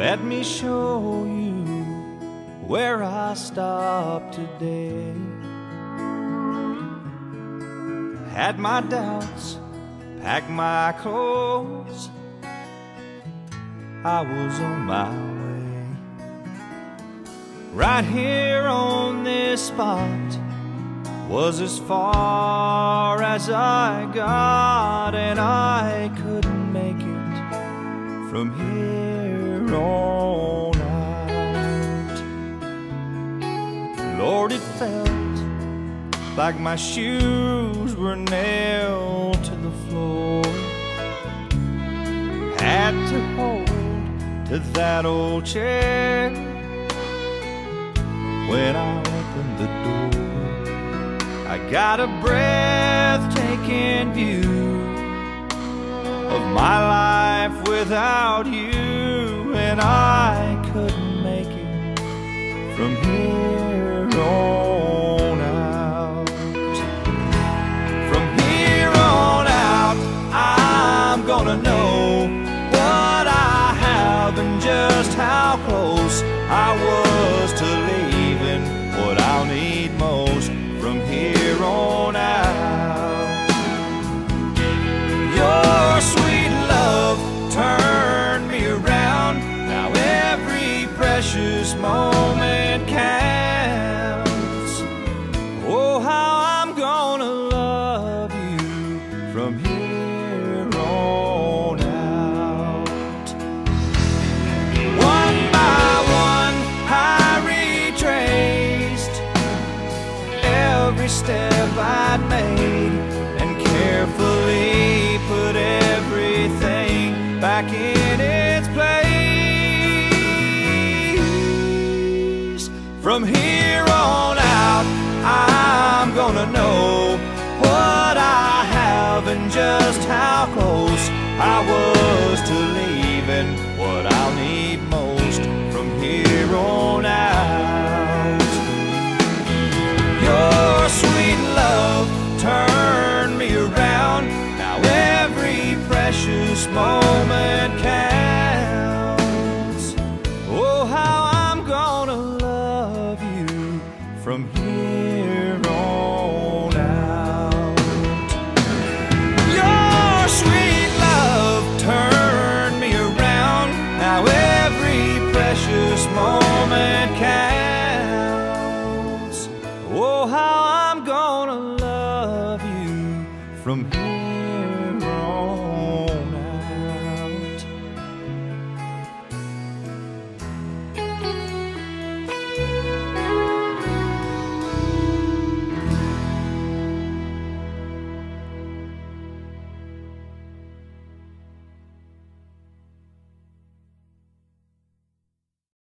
Let me show you where I stopped today. Had my doubts, packed my clothes. I was on my way. Right here on this spot was as far as I got, and I couldn't make it from here out. Lord, it felt like my shoes were nailed to the floor. Had to hold to that old chair when I opened the door. I got a breathtaking view of my life without you, I couldn't make it from here on out. From here on out, I'm gonna know what I have and just how close I was to leaving what I'll need most from here From here on out, I'm gonna know what I have and just how close I was to leaving what I'll need most from here on out. Your sweet love turned me around. Now every precious moment from here on out. Your sweet love turned me around. Now every precious moment counts. Oh, how I'm gonna love you from here